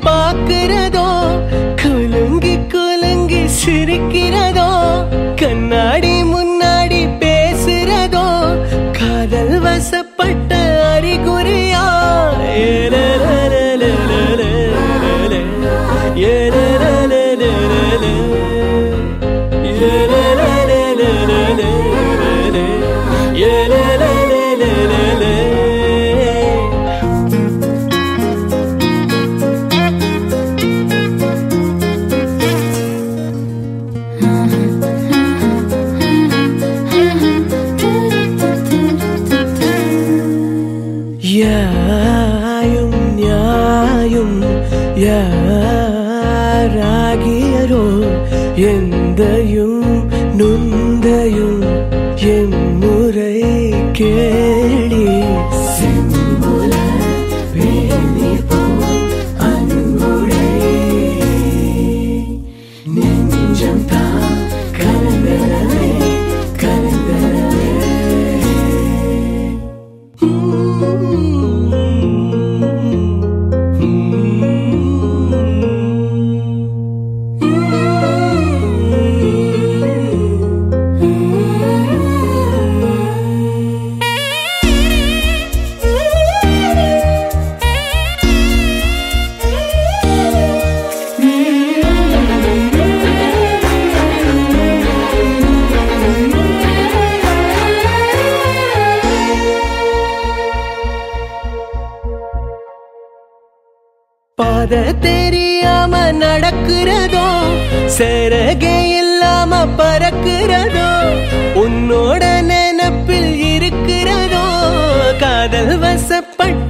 பாக்கு யாயும் யாயும் யாராகியரோ எந்தையும் நுண் பாத தெரியாம நடக்கிறதோ சரகை இல்லாம பறக்கிறதோ உன்னோட நினப்பில் இருக்கிறதோ காதல் வசப்பட்டு